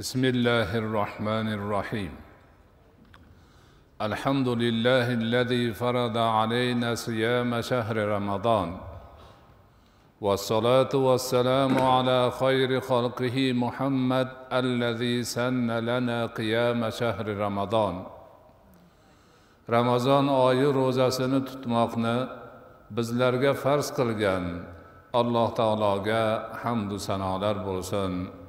بسم الله الرحمن الرحيم. الحمد لله الذي فرض علينا صيام شهر رمضان. والصلاة والسلام على خير خلقه محمد الذي سن لنا قيام شهر رمضان. ramazon oyi ro'zasini tutmoqni bizlarga farz qilgan. Alloh taologa hamdu sanolar bo'lsin.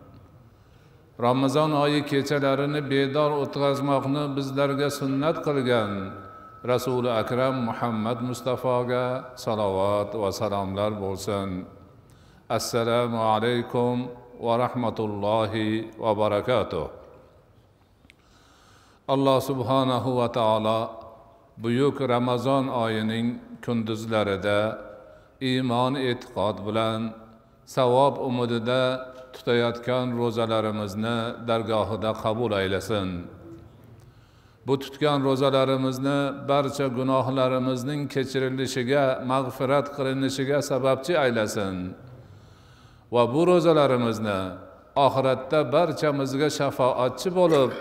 Ramazon oyi kechalarini bedor o'tkazmoqni bizlarga sunnat qilgan rasuli akram muhammad mustafoga salovat va salomlar bo'lsin. Assalomu alaykum va rahmatullohi va barakatuh. Alloh subhanahu va taolo buyuk ramazon oyining kunduzlarida iymon e'tiqod bilan savob umidida tutayotgan ro'zalarimizni dargohida qabul aylasin. Bu tutgan ro'zalarimizni barcha gunohlarimizning kechirilishiga mag'firat qilinishiga sababchi aylasin. Va bu ro'zalarimizni oxiratda barchamizga shafoatchi bo'lib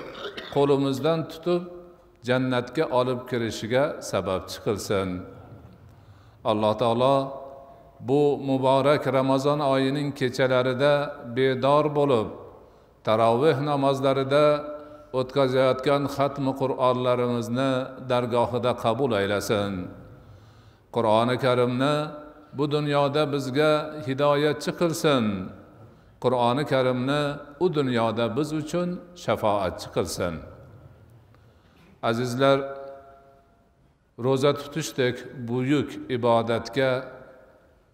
qo'limizdan tutib jannatga olib kirishiga sababchi qilsin alloh taolo bu muborak ramazon oyining kechalarida bedor bo'lib taroveh namozlarida o'tkazayotgan xatmi qur'onlarimizni dargohida qabul aylasin. Qur'oni karimni bu dunyoda bizga hidoyatchi qilsin. Qur'oni karimni u dunyoda biz uchun shafoatchi qilsin. Azizlar ro'za tutishdek buyuk ibodatga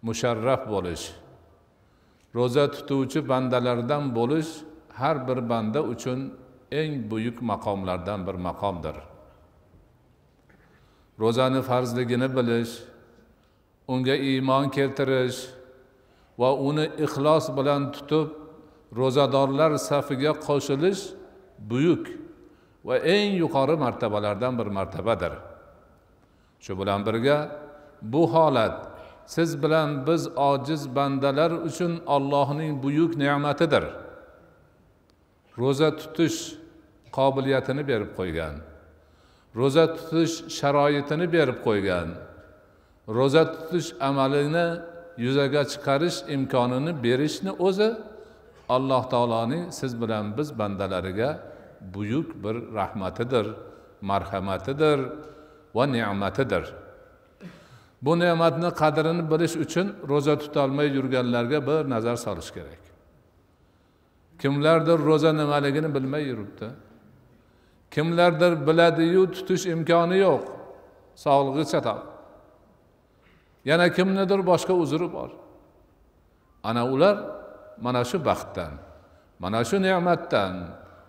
musharraf bo'lish. Ro'za tutuvchi bandalardan bo'lish har bir banda uchun eng buyuk maqomlardan bir maqomdir. Ro'zani farzligini bilish unga iymon keltirish va uni ixlos bilan tutib ro'zadorlar safiga qo'shilish buyuk va eng yuqori martabalardan bir martabadir. Shu bilan birga bu holat siz bilan biz ojiz bandalar uchun allohning buyuk ne'matidir. Ro'za tutish qobiliyatini berib qo'ygan. Ro'za tutish sharoitini berib qo'ygan. Ro'za tutish amalini yuzaga chiqarish imkonini berishni o'zi alloh taoloning siz bilan biz bandalariga buyuk bir rahmatidir marhamatidir va ne'matidir. Bu ne'matni qadrini bilish uchun ro'za tutolmay yurganlarga bir nazar solish kerak. Kimlardir ro'za nimaligini bilmay yuribdi. Kimlardir biladiyu tutish imkoni yo'q. Sog'lig'i chatoq. Yana kimnidir boshqa uzri bor. Ana ular mana shu baxtdan mana shu ne'matdan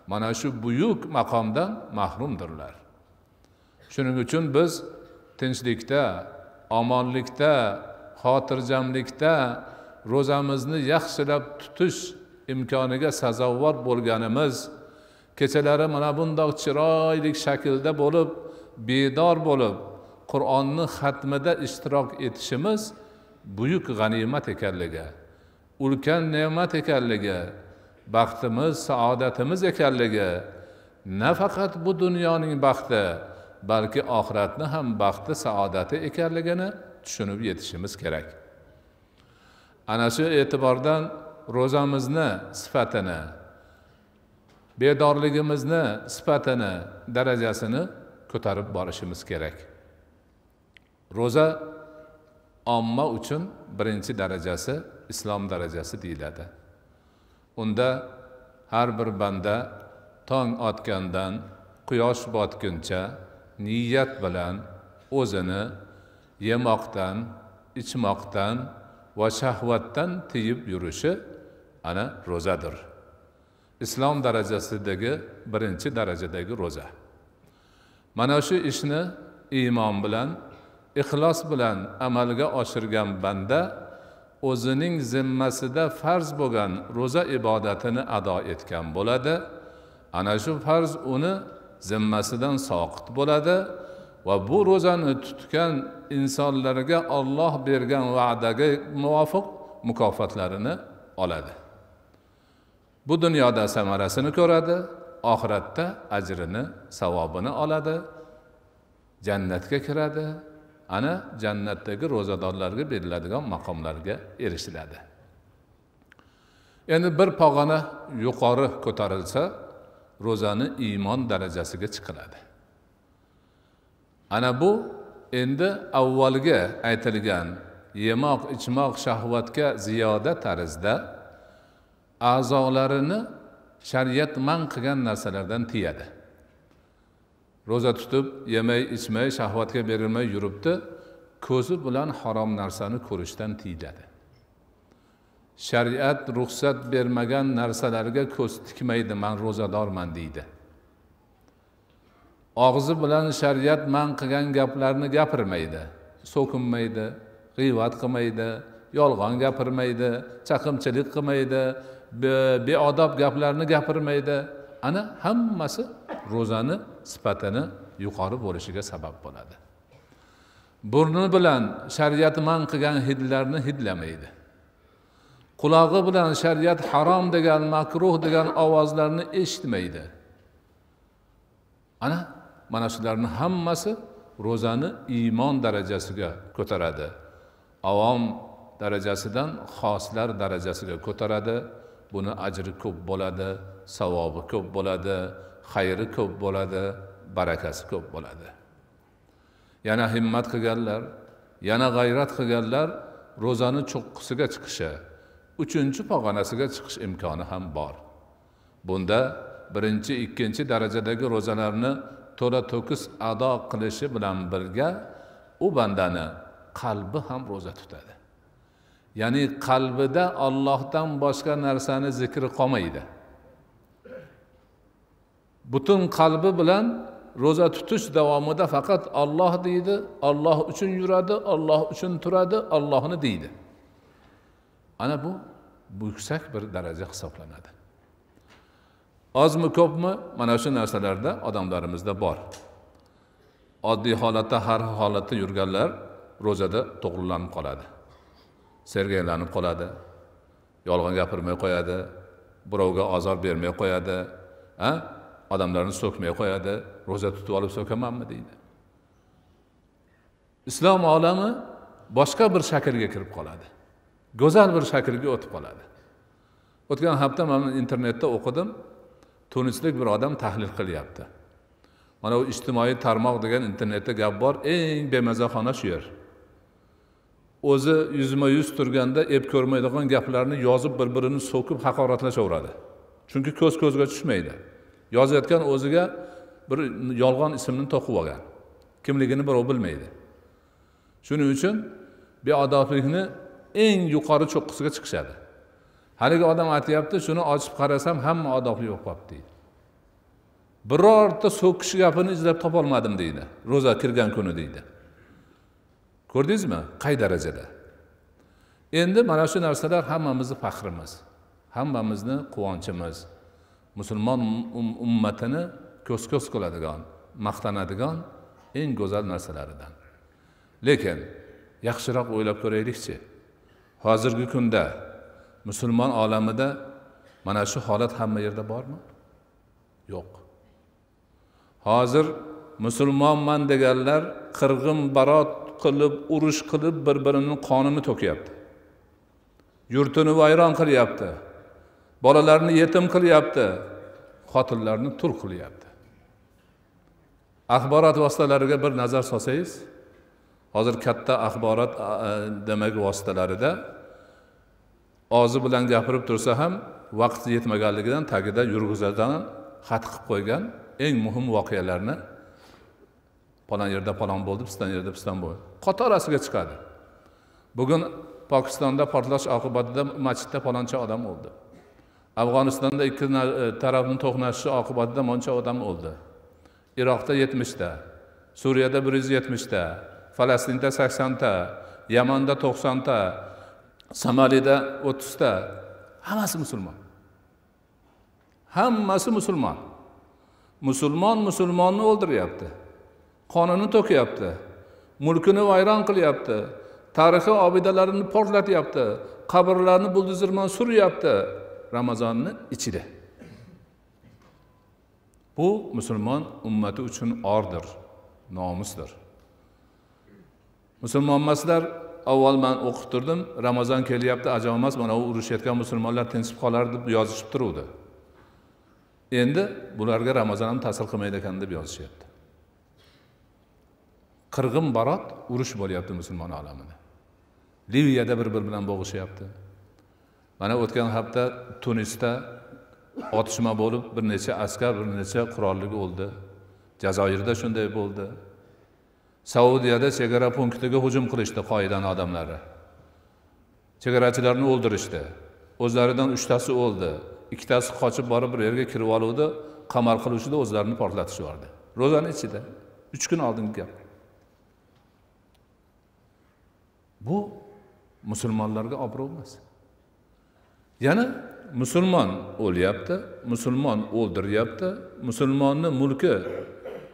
mana shu buyuk maqomdan mahrumdirlar. Shuning uchun biz tinchlikda omonlikda xotirjamlikda ro'zamizni yaxshilab tutish imkoniga sazovor bo'lganimiz kechalari mana bundoq chiroyli shaklda bo'lib bedor bo'lib qur'onni xatmida ishtirok etishimiz buyuk g'animat ekanligi ulkan ne'mat ekanligi baxtimiz saodatimiz ekanligi nafaqat bu dunyoning baxti balki oxiratni ham baxti saodati ekanligini tushunib yetishimiz kerak. Ana shu e'tibordan ro'zamizni sifatini bedorligimizni sifatini darajasini ko'tarib borishimiz kerak. Ro'za omma uchun birinchi darajasi islom darajasi deyiladi. Unda har bir banda tong otgandan quyosh botguncha niyat bilan o'zini yemoqdan ichmoqdan va shahvatdan tiyib yurishi ana ro'zadir. Islom darajasidagi birinchi darajadagi ro'za. Mana shu ishni iymon bilan ixlos bilan amalga oshirgan banda o'zining zimmasida farz bo'lgan ro'za ibodatini ado etgan bo'ladi. Ana shu farz uni zimmasidan soqit bo'ladi va bu ro'zani tutgan insonlarga olloh bergan va'daga muvofiq mukofotlarini oladi. Bu dunyoda samarasini ko'radi oxiratda ajrini savobini oladi jannatga kiradi ana jannatdagi ro'zadorlarga beriladigan maqomlarga erishiladi. Endi bir pog'ona yuqori ko'tarilsa ro'zani iymon darajasiga chiqiladi. Ana bu endi avvalgi aytilgan yemoq ichmoq shahvatga ziyoda tarzda a'zolarini shariat man qilgan narsalardan tiyadi. Ro'za tutib yemay ichmay shahvatga berilmay yuribdi ko'zi bilan harom narsani ko'rishdan tiyiladi. Shariat ruxsat bermagan narsalarga ko'z tikmaydi man ro'zadorman deydi. Og'zi bilan shariat man qilgan gaplarni gapirmaydi so'kinmaydi g'iyvat qilmaydi yolg'on gapirmaydi chaqimchilik qilmaydi beodob gaplarni gapirmaydi. Ana hammasi ro'zani sifatini yuqori bo'lishiga sabab bo'ladi. Burni bilan shariat man qilgan hidlarni hidlamaydi. Qulog'i bilan shariat harom degan makruh degan ovozlarni eshitmaydi. Ana mana shularni hammasi ro'zani iymon darajasiga ko'taradi. Avom darajasidan xoslar darajasiga ko'taradi. Buni ajri ko'p bo'ladi savobi ko'p bo'ladi xayri ko'p bo'ladi barakasi ko'p bo'ladi. Yana himmat qilganlar yana g'ayrat qilganlar ro'zani cho'qqisiga chiqishi uchinchi pog'onasiga chiqish imkoni ham bor. Bunda birinchi ikkinchi darajadagi ro'zalarni to'la to'kis ado qilishi bilan birga u bandani qalbi ham ro'za tutadi. Ya'ni qalbida ollohdan boshqa narsani zikri qolmaydi. Butun qalbi bilan ro'za tutish davomida faqat olloh deydi olloh uchun yuradi olloh uchun turadi ollohni deydi. Ana bu yuksak bir daraja hisoblanadi. Ozmi ko'pmi? Mana shu narsalarda odamlarimizda bor. Oddiy holatda har holatda yurganlar ro'zada to'g'rilanib qoladi. Sergaklanib qoladi. Yolg'on gapirmay qo'yadi. Birovga ozor bermay qo'yadi. A odamlarni so'kmay qo'yadi. Ro'za tutib olib so'kamanmi deydi. Islom olami boshqa bir shaklga kirib qoladi. Go'zal bir shaklga o'tib qoladi. O'tgan hafta man internetda o'qidim tunislik bir odam tahlil qilyapti. Mana bu ijtimoiy tarmoq degan internetda gap bor eng bemazaxona shu yer. O'zi yuzma yuz turganda ep ko'rmaydigan gaplarni yozib bir birini so'kib haqoratlashaveradi. Chunki ko'z ko'zga tushmaydi. Yozayotgan o'ziga bir yolg'on ismni to'qib olgan. Kimligini birov bilmaydi. Shuning uchun beodoblikni eng yuqori cho'qqisiga chiqishadi. Haligi odam aytyapti shuni ochib qarasam hamma odobli bo'lib qolibdi deydi. Birorta so'kish gapini izlab topolmadim deydi. Ro'za kirgan kuni deydi. Ko'rdingizmi? Qay darajada? Endi mana shu narsalar hammamizni faxrimiz hammamizni quvonchimiz. Musulmon um-, um-, ummatini ko'z ko'z qiladigan maqtanadigan eng go'zal narsalaridan. Lekin yaxshiroq o'ylab ko'raylikchi hozirgi kunda musulmon olamida mana shu holat hamma yerda bormi? Yo'q. Hozir musulmonman deganlar qirg'in barot qilib urush qilib bir birini qonini to'kyapti yurtini vayron qilyapti. Bolalarni yetim qilyapti. Xotinlarni tur qilyapti. Axborot vositalariga bir nazar solsangiz hozir katta axborot demak vositalarida. Og'zi bilan gapirib tursa ham vaqt yetmaganligidan tagida yurg'izadan xat qilib qo'ygan eng muhim voqealarni palon yerda palon bo'ldi piston yerda piston bo'ldi. Qatorasiga chiqadi. Bugun pokistonda portlash oqibatida masjidda paloncha odam o'ldi. Afg'onistonda ikki e, tarafni to'qnashishi oqibatida muncha odam o'ldi. Iroqda yetmishta suriyada bir yuz yetmishta falastinda saksonta yamanda to'qsonta somalida o'ttizta. Hammasi musulmon. Hammasi musulmon. Musulmon musulmonni o'ldiryapti. Qonini to'kyapti mulkini vayron qilyapti. Tarixiy obidalarini portlatyapti. Qabrlarni buldozerman suryapti. Ramazonni ichida. Bu musulmon ummati uchun ordir nomusdir. Musulmon emaslar avval man o'qib turdim ramazon kelyapti ajab emas mana u urushayotgan musulmonlar tinchib qolar deb yozishib turuvdi. Endi bularga ramazon ham ta'sir qilmaydi ekan deb yozishyapti. Qirg'in barot urush bo'lyapti musulmon olamida. Liviyada bir biri bilan bo'g'ishyapti. Mana o'tgan hafta tunisda otishma bo'lib bir necha askar bir necha qurolli o'ldi. Jazoirda shunday bo'ldi. Saudiyada chegara punktiga hujum qilishdi qoidani odamlari. Chegarachilarni o'ldirishdi. O'zlaridan uchtasi o'ldi. Ikkitasi qochib borib bir yerga kirib oluvdi. Qamal qiluvchida o'zlarini portlatishib yubordi ro'zani ichida uch kun oldingi gap. Bu musulmonlarga obro' emas. Yana musulmon o'lyapti musulmon o'ldiryapti musulmonni mulki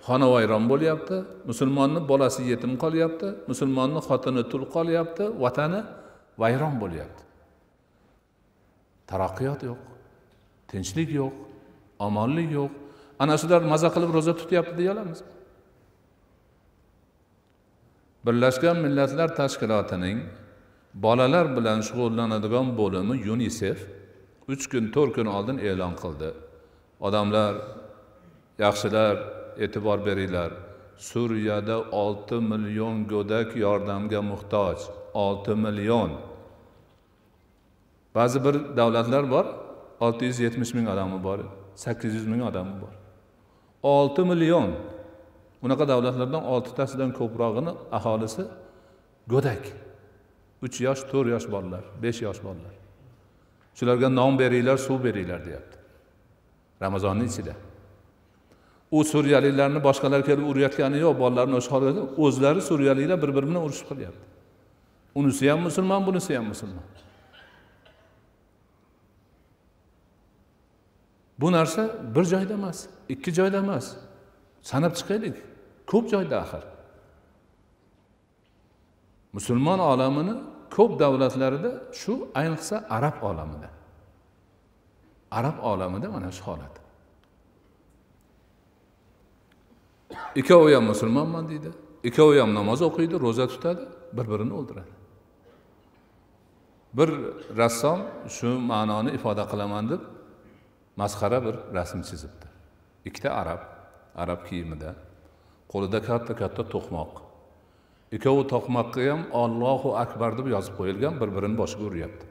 xonavayron bo'lyapti musulmonni bolasi yetim qolyapti musulmonni xotini tul qolyapti vatani vayron bo'lyapti. Taraqqiyot yo'q tinchlik yo'q omonlik yo'q. Ana shular maza qilib ro'za tutyapti deya olamizmi birlashgan millatlar tashkilotining bolalar bilan shug'ullanadigan bo'limi yunisef uch kun to'rt kun oldin e'lon qildi. Odamlar yaxshilar e'tibor beringlar. Suriyada olti million go'dak yordamga muhtoj. Olti million. Ba'zi bir davlatlar bor olti yuz yetmish ming odami bor sakkiz yuz ming odami bor. Olti million. Unaqa davlatlardan oltitasidan ko'prog'ini aholisi go'dak. Uch yosh to'rt yosh bolalar besh yosh bolalar. Shularga non beringlar suv beringlar deyapti. Ramazonni ichida. U suriyaliklarni boshqalar kelib urayotgani yo'q bolalarni o'sha o'zlari suriyaliklar bir biri bilan urushib qilyapti unisi ham musulmon bunisi ham musulmon. Bu narsa bir joyda emas ikki joyda emas. Sanab chiqaylik ko'p joyda axir. Musulmon olamini ko'p davlatlarida shu ayniqsa arab olamida. Arab olamida mana shu holat. Ikkovi ham musulmonman deydi ikkovi ham namoz o'qiydi ro'za tutadi bir birini o'ldiradi. Bir rassom shu ma'noni ifoda qilaman deb masxara bir rasm chizibdi. Ikkita arab arab kiyimida qo'lida katta katta to'qmoq. Ikkovi to'qmoqqa ham ollohu akbar deb yozib qo'yilgan bir birini boshiga uryapti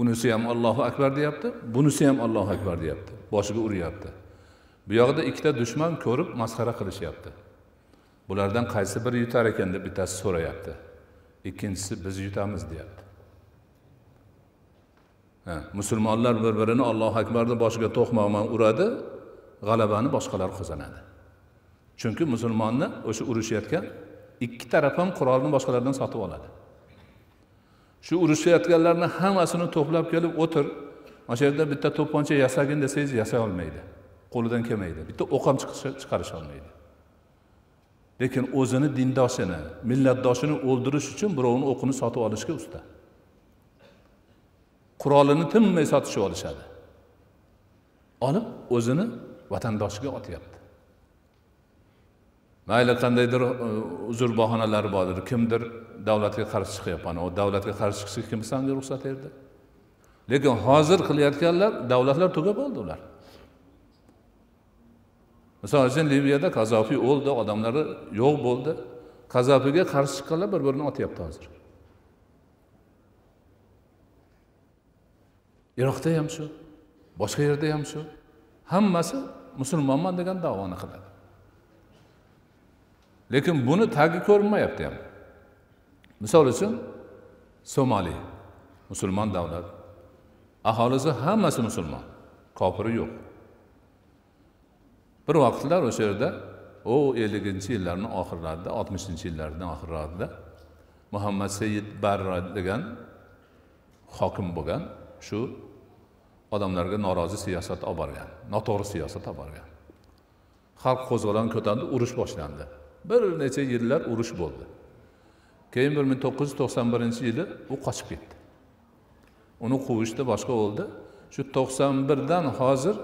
unisi ham ollohu akbar deyapti bunisi ham ollohu akbar deyapti boshiga uryapti bu yoqda ikkita dushman ko'rib masxara qilishyapti. Bulardan qaysi biri yutar ekan deb bittasi so'rayapti. Ikkinchisi biz yutamiz deyapti. Ha, musulmonlar bir birini ollohu akbarni boshiga to'qmoq bilan uradi g'alabani boshqalar qozonadi. Chunki musulmonni o'sha urushayotgan ikki taraf ham qurolni boshqalardan sotib oladi. Shu urushayotganlarni hammasini to'plab kelib o'tir mana shu yerda bitta to'pponcha yasagin desangiz yasay olmaydi. Qo'lidan kelmaydi. Bitta o'qam chiqarish chiqarisha olmaydi. Lekin o'zini dindoshini millatdoshini o'ldirish uchun birovni o'qini sotib olishga usta. Qurolini tinmay sotishib olishadi. Olib o'zini vatandoshiga otyapti. Mayli qandaydir e, uzr bahonalari bordir. Kimdir davlatga qarshi chiqyapman u davlatga qarshi chiqishga kim sanga ruxsat berdi. Lekin hozir qilayotganlar davlatlar tugab bo'ldi ular. Misol uchun liviyada qazofiy o'ldi odamlari yo'q bo'ldi. Qazofiga qarshi chiqqanlar bir birini otyapti hozir. Iroqda ham shu boshqa yerda ham shu. Hammasi musulmonman degan davoni qiladi. Lekin buni tagi ko'rinmayapti ham. Misol uchun somali musulmon davlat. Aholisi hammasi musulmon kofiri yo'q. Bir vaqtlar o'sha yerda u elliginchi yillarni oxirlarida oltmishinchi yillarni oxirlarida muhammad sayyid barra degan hokim bo'lgan shu odamlarga norozi siyosat olib borgan noto'g'ri siyosat olib borgan. Xalq qo'zg'olon ko'tardi urush boshlandi. Bir necha yillar urush bo'ldi. Keyin bir ming to'qqiz yuz to'qson birinchi yili u qochib ketdi. Uni quvishdi boshqa bo'ldi. Shu to'qson birdan hozir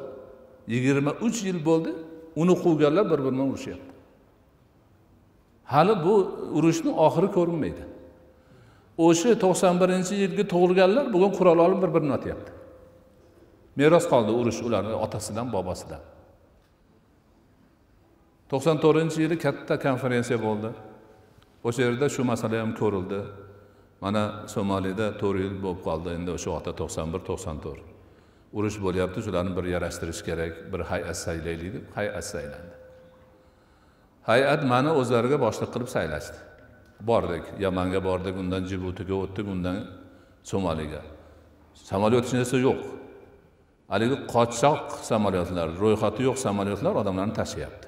yigirma uch yil bo'ldi. Uni quvganlar bir biri bilan urushyapti. Hali bu urushni oxiri ko'rinmaydi. O'sha to'qson birinchi yilgi tug'ilganlar bugun qurol olib bir birini otyapti. Meros qoldi urush ularni otasidan bobosidan. to'qson to'rtinchi yili katta konferensiya bo'ldi. O'sha yerda shu masala ham ko'rildi. Mana somalida to'rt yil bo'lib qoldi. Endi o'sha vaqtda to'qson bir to'qson to'rt. Urush bo'lyapti shularni bir yarashtirish kerak bir hay'at saylaylik deb hay'at saylandi. Hay'at mani o'zlariga boshliq qilib saylashdi. Bordik yamanga bordik undan jibutiga o'tdik undan somaliga. Samolyot hech narsa yo'q. Haligi qochoq samolyotlar ro'yxati yo'q samolyotlar odamlarni tashiyapti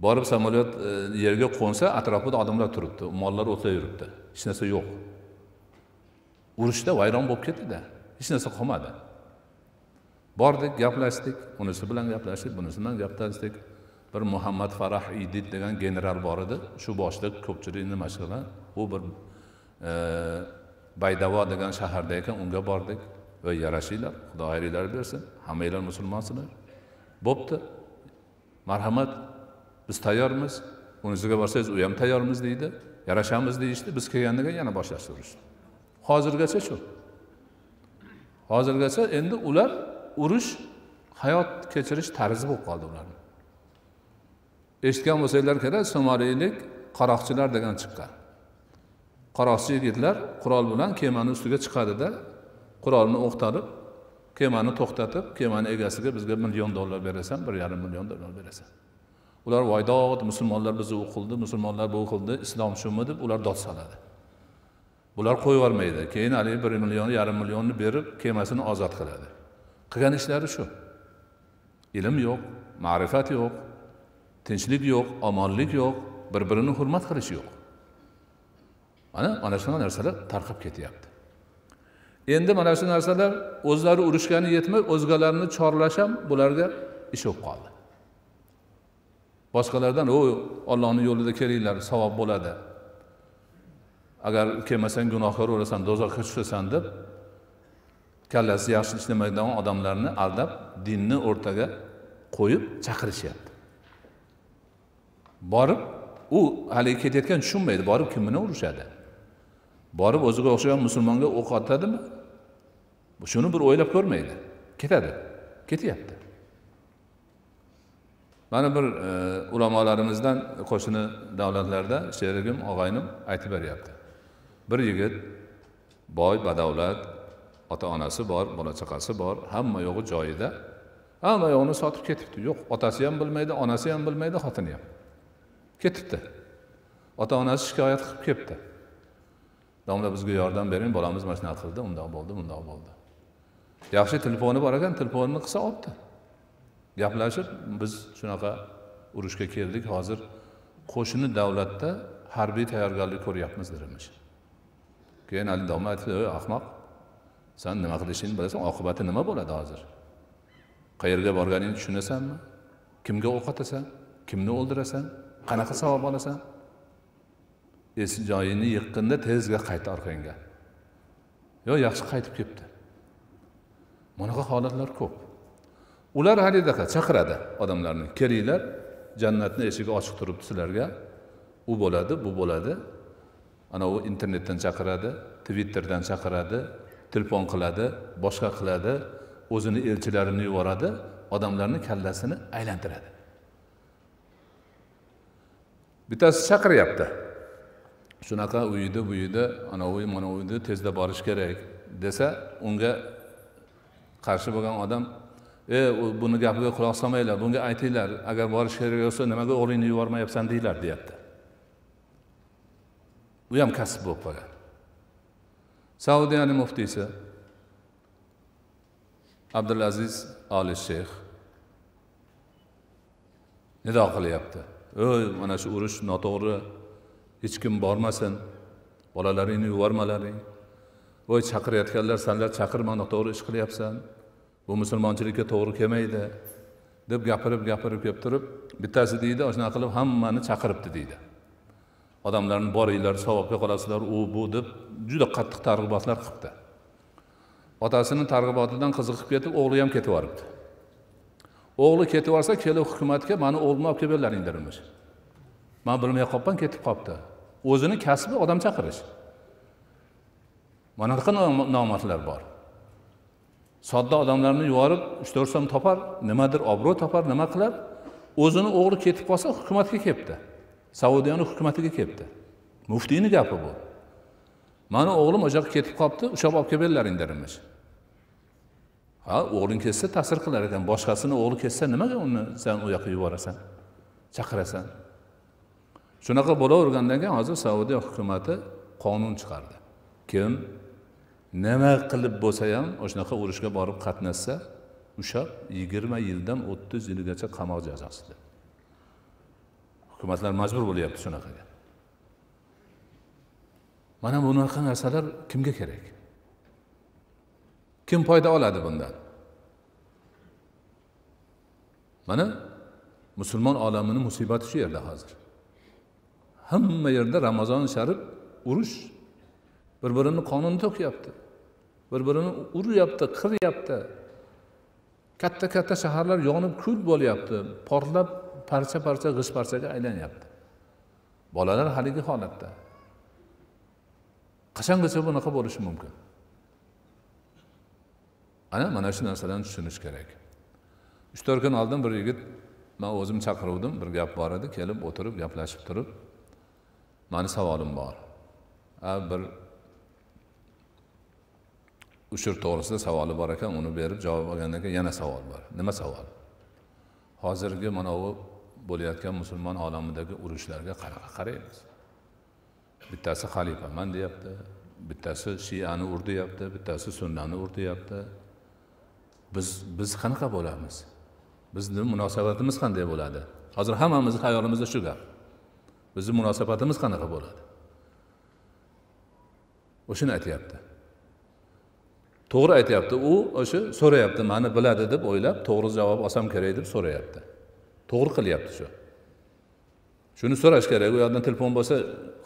borib samolyot e, yerga qo'nsa atrofida odamlar turibdi mollar o'tlab yuribdi. Hech narsa yo'q. Urushda vayron bo'lib ketdida hech narsa qolmadi. Bordik gaplashdik unisi bilan gaplashdik bunisi bilan gaplashdik. Bir muhammad farah idid degan general bor edi. Shu boshliq ko'pchilik nima qilgan u bir e, baydavo degan shaharda ekan unga bordik. Va yarashinglar xudo xayringlar bersin. Hammanglar musulmonsizlar bo'pti. Marhamat biz tayyormiz. Unisiga borsangiz u ham tayyormiz deydi. Yarashamiz deyishdi biz kelgandan yana boshlashdi urushni hozirgacha shu. Hozirgacha endi ular urush hayot kechirish tarzi bo'lib qoldi ularni. Eshitgan bo'lsanglar kerak somaliylik qaroqchilar degan chiqqan. Qaroqchi yigitlar qurol bilan kemani ustiga chiqadida qurolni o'qtalib kemani to'xtatib kemani egasiga bizga million dollar berasan bir yarim million dollar berasan. Ular voydod musulmonlar bizni u qildi musulmonlar bu qildi islom shumi deb ular dod soladi. Bular qo'yib yubormaydi keyin haligi bir million yarim millionni berib kemasini ozod qiladi. Qilgan ishlari shu. Ilm yo'q ma'rifat yo'q tinchlik yo'q omonlik yo'q bir birini hurmat qilish yo'q. Mana mana shunaqa narsalar tarqab ketyapti. Endi mana shu narsalar o'zlari urushgani yetmay o'zgalarni chorlash ham bularga ish bo'lib qoldi. Boshqalardan o ollohni yo'lida kelinglar savob bo'ladi. Agar kelmasang gunohkor bo'lasan do'zaxga tushasan deb kallasi yaxshi ishlamaydigan odamlarni aldab dinni o'rtaga qo'yib chaqirishyapti. Borib u haligi ketayotgan tushunmaydi borib kim bilan urushadi? Borib o'ziga o'xshagan musulmonga o'q otadimi? Shuni bir o'ylab ko'rmaydi. Ketadi ketyapti. Mana bir e, ulamolarimizdan qo'shni davlatlarda sherigim og'aynim aytib beryapti. Bir yigit boy badavlat ota onasi bor bola chaqasi bor hamma yo'g'i joyida. Hamma yo'g'ini sotib ketibdi. Yo'q otasi ham bilmaydi onasi ham bilmaydi xotini ham. Ketibdi. Ota onasi shikoyat qilib kelibdi domla bizga yordam bering bolamiz mana shunaqa qildi undoq bo'ldi bundoq bo'ldi. Yaxshi telefoni bor ekan telefonini qilsa olibdi. Gaplashib biz shunaqa urushga keldik. Hozir qo'shni davlatda harbiy tayyorgarlik ko'ryapmiz dedilar keyin haligi domla aytdi ey ahmoq san nima qilishingni bilasan oqibati nima bo'ladi hozir? Qayerga borganingni tushunasanmi? Kimga o'q otasan kimni o'ldirasan? Qanaqa savob olasan? Es joyingni yiqqinda tezga qayt orqangga. Yo yaxshi qaytib kelibdi bunaqa holatlar ko'p. Ular halidaqa chaqiradi odamlarni. Kelinglar jannatni eshigi ochiq turibdi sizlarga. U bo'ladi bu bo'ladi. Ana u internetdan chaqiradi twitterdan chaqiradi telefon qiladi boshqa qiladi o'zini elchilarini yuboradi odamlarni kallasini aylantiradi. Bittasi chaqiryapti. Shunaqa u uyda bu uyda anavi mana uyda tezda borish kerak desa unga qarshi bo'lgan odam e buni gapiga quloq solmanglar bunga aytinglar agar borish kerak bo'lsa nimaga o'g'lingni yubormayapsan? deylar deyapti. U ham kasb bo'lib qolgan saudiyani muftiysi abdulaziz oli sheyx nido qilyapti. Ey mana shu urush noto'g'ri hech kim bormasin bolalaringni yubormalaring. Voy chaqirayotganlar sanlar chaqirma noto'g'ri ish qilyapsan. Bu musulmonchilikka to'g'ri kelmaydi deb gapirib gapirib kelib turib bittasi deydi shunaqa qilib hammani chaqiribdi deydi. Odamlarni boringlar savobga qolasizlar u bu deb juda qattiq targ'ibotlar qilibdi. Otasini targ'ibotidan qiziqib ketib o'g'li ham ketib yuboribdi o'g'li ketib yuborsa kelib hukumatga mani o'g'limni olib kelib berlaring dermish man bilmay qolibman ketib qolibdi o'zini kasbi odam chaqirish. Mana bunaqa nomardlar bor. Sodda odamlarni yuborib uch to'rt so'm topar nimadir obro' topar nima qilar? O'zini o'g'li ketib qolsa hukumatga kelibdi. Saudiyani hukumatiga kelibdi. Muftiyni gapi bu. Mani o'g'lim o'sha yoqqa ketib qolibdi o'sha olib kelib beringlar emish ha o'g'ling ketsa ta'sir qilar ekan boshqasini o'g'li ketsa nimaga uni san u yoqqa yuborasan chaqirasan? Shunaqa bo'lavergandan keyin hozir saudiya hukumati qonun chiqardi. Kim nima qilib bo'lsa ham o'shanaqa urushga borib qatnashsa ushlab yigirma yildan o'ttiz yilgacha qamoq jazosi deb hukumatlar majbur bo'lyapti shunaqaga. Mana bunaqa narsalar kimga kerak? Kim foyda oladi bundan? Mana musulmon olamini musibati shu yerda hozir. Hamma yerda ramazon sharif urush. Bir birini qonini to'kyapti bir birini uryapti qiryapti. Katta katta shaharlar yonib kul bo'lyapti portlab parcha parcha g'isht parchaga aylanyapti. Bolalar haligi holatda. Qachongacha bunaqa bo'lishi mumkin? Ana mana shu narsalarni tushunish kerak. Uch to'rt kun oldin bir yigit man o'zim chaqiruvdim bir gap bor edi kelib o'tirib gaplashib turib mani savolim bor. A bir ushur to'g'risida savoli bor ekan uni berib javob olgandan keyin yana savol bor. Nima savol? Hozirgi mana bu bo'layotgan musulmon olamidagi urushlarga qaraymiz? Bittasi xalifaman deyapti bittasi shiyani ur deyapti bittasi sunnani ur deyapti. Biz biz qanaqa bo'lamiz? Bizni munosabatimiz qanday bo'ladi? Hozir hammamizni xayolimizda shu gap. Bizni munosabatimiz qanaqa bo'ladi? O'shani aytyapti. To'g'ri aytyapti u o'sha so'rayapti mani biladi deb o'ylab to'g'ri javob olsam kerak deb so'rayapti. To'g'ri qilyapti shu. Shuni so'rash kerak u yoqdan telefon bo'lsa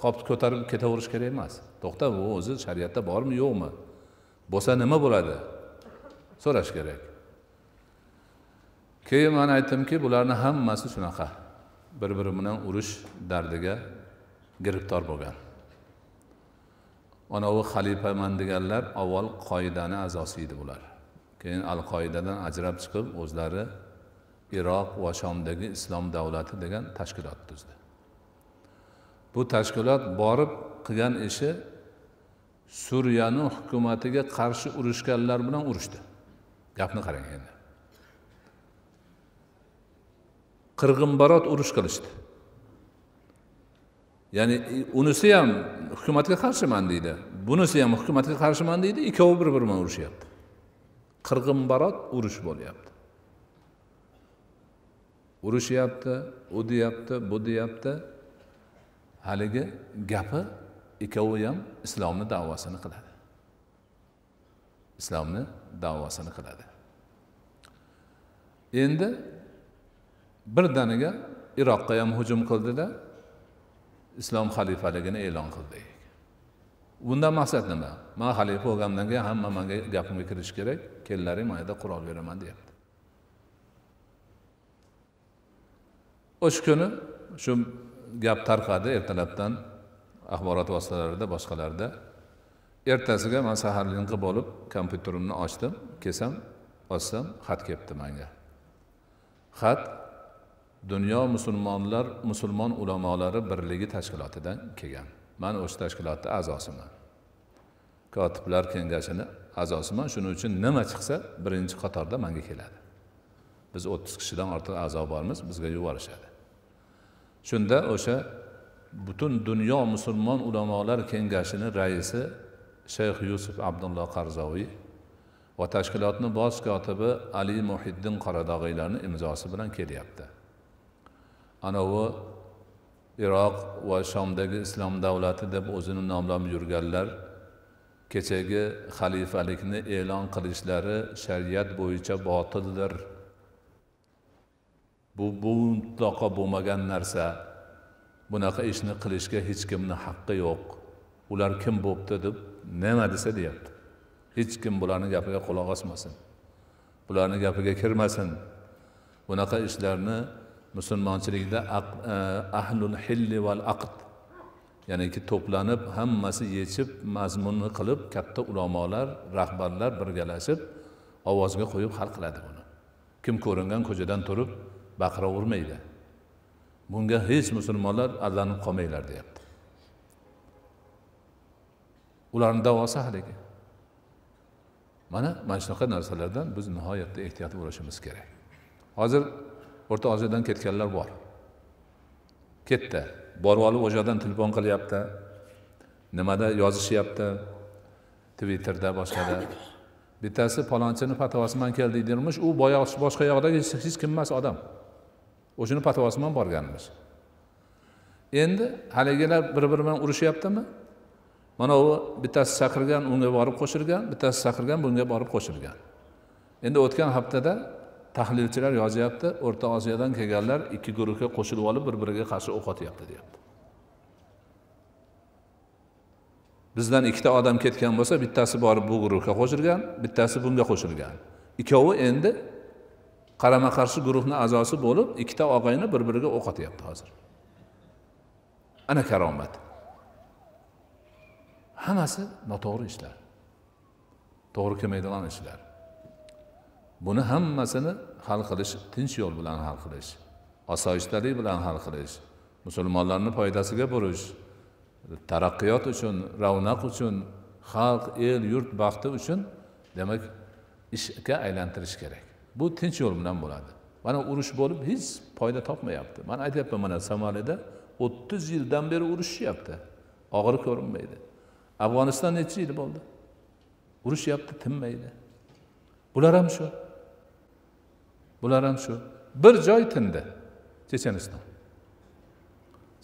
qopni ko'tarib ketaverish kerak emas. To'xta bu o'zi shariatda bormi yo'qmi? Bo'lsa nima bo'ladi? So'rash kerak. Keyin man aytdimki bularni hammasi shunaqa. Bir biri bilan urush dardiga giribtor bo'lgan. Anavi xalifaman deganlar avval qoidani a'zosi edi bular. Keyin al qoidadan ajrab chiqib o'zlari iroq va shomdagi islom davlati degan tashkilot tuzdi. Bu tashkilot borib qilgan ishi suriyani hukumatiga qarshi urushganlar bilan urushdi. Gapni qarang endi. Qirg'inbarot urush qilishdi. Ya'ni unisi ham hukumatga qarshiman deydi bunisi ham hukumatga qarshiman deydi ikkovi bir biri bilan urushyapti qirg'inbarot urush bo'lyapti. Urushyapti u deyapti bu deyapti haligi gapi ikkovi ham islomni davosini qiladi. Islomni davosini qiladi. Endi birdaniga iroqqa ham hujum qildida islom xalifaligini e'lon qildi. Bundan maqsad nima? Man xalifa bo'lgandan keyin hamma manga gapimga kirishi kerak. Kellaring man yerda qurol beraman deyapti. O'sha kuni shu gap tarqadi ertalabdan axborot vositalarida boshqalarda. Ertasiga man saharlinqi bo'lib kompyuterimni ochdim kelsam ochsam xat kelibdi manga. Xat dunyo musulmonlar musulmon ulamolari birligi tashkilotidan kelgan. Man o'sha tashkilotni a'zosiman. Kotiblar kengashini a'zosiman. Shuning uchun nima chiqsa birinchi qatorda manga keladi. Biz o'ttiz kishidan ortiq a'zo bormiz bizga yuborishadi. Shunda o'sha butun dunyo musulmon ulamolar kengashini raisi shayx yusuf abdulloh qarzoviy va tashkilotni bosh kotibi ali muhiddin qoradog'iylarni imzosi bilan kelyapti. Anavi iroq va shomdagi islom davlati deb o'zini nomlab yurganlar kechagi xalifalikni e'lon qilishlari shariat bo'yicha botildir. Bu bu mutlaqo bo'lmagan narsa. Bunaqa ishni qilishga hech kimni haqqi yo'q. Ular kim bo'pti deb nima desa deyapti. Hech kim bularni gapiga quloq osmasin. Bularni gapiga kirmasin. Bunaqa ishlarni musulmonchilikda e, ahlul hilli val aqd ya'niki to'planib hammasi yechib mazmunni qilib katta ulamolar rahbarlar birgalashib ovozga qo'yib hal qiladi buni. Kim ko'ringan ko'chadan turib baqiravermaydi bunga hech musulmonlar aldanib qolmanglar deyapti. Ularni davosi haligi mana mana shunaqa narsalardan biz nihoyatda ehtiyot bo'lishimiz kerak. Hozir o'rta osiyodan ketganlar bor. Ketdi. Borib olib o'sha yoqdan telefon qilyapti. Nimada yozishyapti? Twitterda boshqada bittasi palonchini fatvosi bilan keldik dermish u boyagi boshqa yoqdagi hech kim emas odam. O'shani fatvosi bilan borganmiz. Endi haligilar bir biri bilan urushyaptimi mana u bittasi chaqirgan unga borib qo'shilgan bittasi chaqirgan bunga borib qo'shilgan. Endi o'tgan haftada tahlilchilar yozyapti o'rta osiyodan kelganlar ikki guruhga qo'shilib olib bir biriga qarshi o'q otyapti deyapti. Bizdan ikkita odam ketgan bo'lsa bittasi borib bu guruhga qo'shilgan bittasi bunga qo'shilgan. Ikkovi endi qarama qarshi guruhni a'zosi bo'lib ikkita og'ayni bir biriga o'q otyapti hozir. Ana karomat. Hammasi noto'g'ri ishlar. To'g'ri kelmaydigan ishlar. Buni hammasini hal qilish tinch yo'l bilan hal qilish osoyishtalik bilan hal qilish musulmonlarni foydasiga burish taraqqiyot uchun ravnaq uchun xalq el yurt baxti uchun demak ishga aylantirish kerak. Bu tinch yo'l bilan bo'ladi. Mana urush bo'lib hech foyda topmayapti. Man aytyapman mana somalida o'ttiz yildan beri urushishyapti og'ir ko'rinmaydi. Afg'oniston necha yil bo'ldi? Urushyapti tinmaydi. Bular ham shu. Bular ham shu. Bir joy tindi. Checheniston.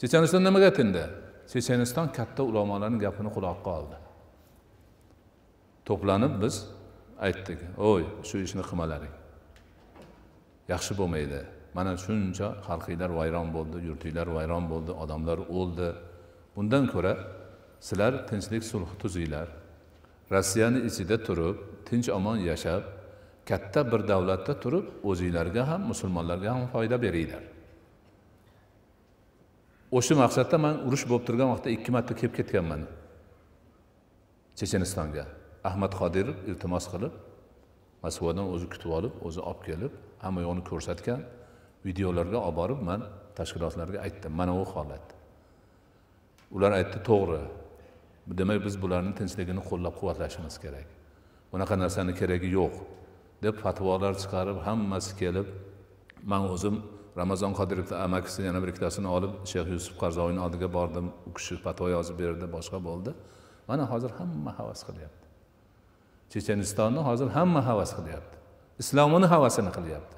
Checheniston nimaga tindi? Checheniston katta ulamolarni gapini quloqqa oldi. To'planib biz aytdik. Oy shu ishni qilmalaring. Yaxshi bo'lmaydi. Mana shuncha xalqinglar vayron bo'ldi yurtinglar vayron bo'ldi odamlar o'ldi. Bundan ko'ra sizlar tinchlik sulh tuzinglar. Rossiyani ichida turib tinch omon yashab katta bir davlatda turib o'zinglarga ham musulmonlarga ham foyda beringlar. O'sha maqsadda man urush bo'lib turgan vaqtda ikki marta kelib ketganman chechenistonga. Ahmad qodirov iltimos qilib moskvadan o'zi kutib olib o'zi olib kelib hamma yoqni ko'rsatgan videolarga olib borib man tashkilotlarga aytdim. Mana bu holat ular aytdi to'g'ri demak biz bularni tinchligini qo'llab quvvatlashimiz kerak. Bunaqa narsani keragi yo'q. deb fatvolar chiqarib hammasi kelib man o'zim ramazon qodirovni amakisi yana bir ikkitasini olib shayx yusuf qarzoiyni oldiga bordim. U kishi fatvo yozib berdi boshqa bo'ldi. Mana hozir hamma havas qilyapti. Chechenistonni hozir hamma havas qilyapti. Islomini havasini qilyapti.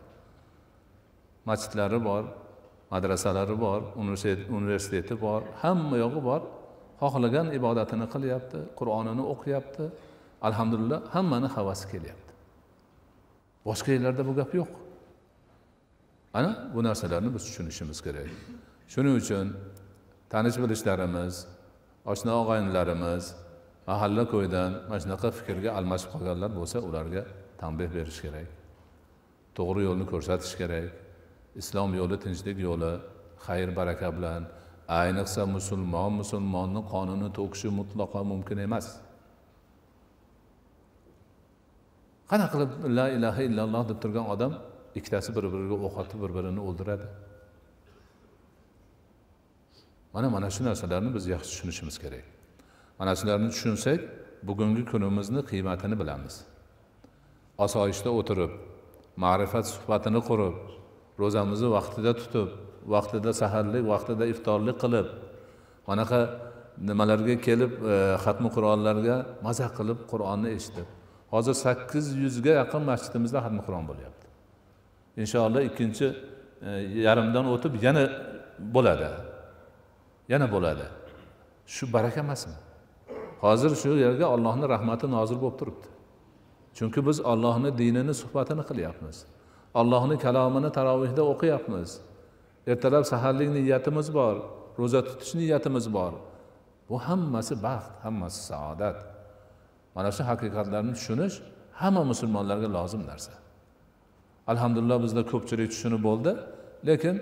Masjidlari bor madrasalari bor universiteti bor hamma yog'i bor. Xohlagan ibodatini qilyapti qur'onini o'qiyapti. Alhamdulillah hammani havasi kelyapti. Boshqa yerlarda bu gap yo'q. Ana bu narsalarni biz tushunishimiz kerak. Shuning uchun tanish bilishlarimiz oshna og'aynilarimiz mahalla ko'ydan mana shunaqa fikrga almashib qolganlar bo'lsa ularga tanbeh berish kerak. To'g'ri yo'lni ko'rsatish kerak. Islom yo'li tinchlik yo'li xayr baraka bilan. Ayniqsa musulmon musulmonni qonini to'kishi mutlaqo mumkin emas. Qanaqa qilib la ilaha illalloh deb turgan odam ikkitasi bir biriga o'q otib bir birini o'ldiradi? Mana mana shu narsalarni biz yaxshi tushunishimiz kerak. Mana shularni tushunsak bugungi kunimizni qiymatini bilamiz osoyishta o'tirib ma'rifat suhbatini qurib ro'zamizni vaqtida tutib vaqtida saharlik vaqtida iftorlik qilib anaqa nimalarga kelib e, xatmi qur'onlarga maza qilib qur'onni eshitib hozir sakkiz yuzga yaqin masjidimizda xatmi qur'on bo'lyapti. Inshaalloh ikkinchi e, yarimdan o'tib yana bo'ladi. Yana bo'ladi. Shu baraka emasmi? Hozir shu yerga ollohni rahmati nozil bo'lib turibdi. Chunki biz ollohni dinini suhbatini qilyapmiz. Ollohni kalomini tarovehda o'qiyapmiz. Ertalab saharlik niyatimiz bor ro'za tutish niyatimiz bor. Bu hammasi baxt hammasi saodat. Mana shu haqiqatlarni tushunish hamma musulmonlarga lozim narsa. Alhamdulillah bizda ko'pchilik tushunib bo'ldi lekin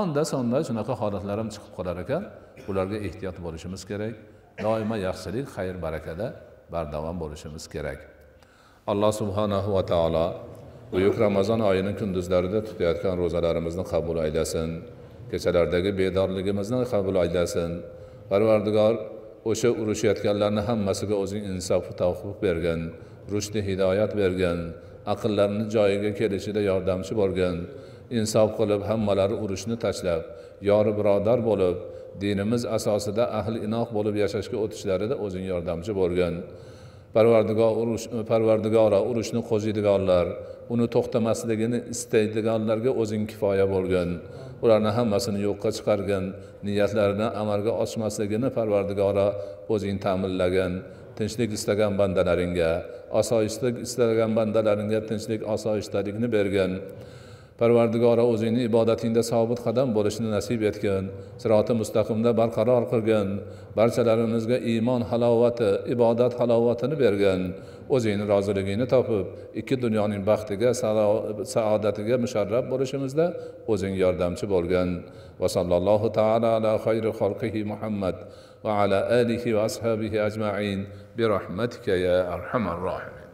onda sonda shunaqa holatlar ham chiqib qolar ekan. Ularga ehtiyot bo'lishimiz kerak. Doimo yaxshilik xayr barakada bardavom bo'lishimiz kerak. Alloh subhanahu va taolo buyuk ramazon oyini kunduzlarida tutayotgan ro'zalarimizni qabul aylasin. Kechalardagi bedorligimizni qabul aylasin. Parvardigor o'sha urushayotganlarni hammasiga o'zing insofu tavfiq bergin rushdi hidoyat bergin aqllarini joyiga kelishida yordamchi bo'lgin. Insof qilib hammalari urushni tashlab yori birodar bo'lib dinimiz asosida ahli inoq bo'lib yashashga o'tishlarida o'zing yordamchi bo'lgin parvardigor urush parvardigora urushni qo'ziydiganlar uni to'xtamasligini istaydiganlarga o'zing kifoya bo'lgin. Ularni hammasini yo'qqa chiqargin niyatlarini amalga oshmasligini parvardigora o'zing ta'minlagin. Tinchlik istagan bandalaringga osoyishtalik istagan bandalaringga tinchlik osoyishtalikni bergin. Parvardigora o'zingni ibodatingda sobit qadam bo'lishni nasib etgin. Siroti mustaqimda barqaror qilgin. Barchalarimizga iymon halovati ibodat halovatini bergin. O'zingni roziligingni topib ikki dunyoning baxtiga saodatiga musharraf bo'lishimizda o'zing yordamchi bo'lgin. Va sallallohu taala ala xayri xalqihi muhammad va ala alihi va ashabihi ajmain. Bi rahmatika ya arhamar rohimin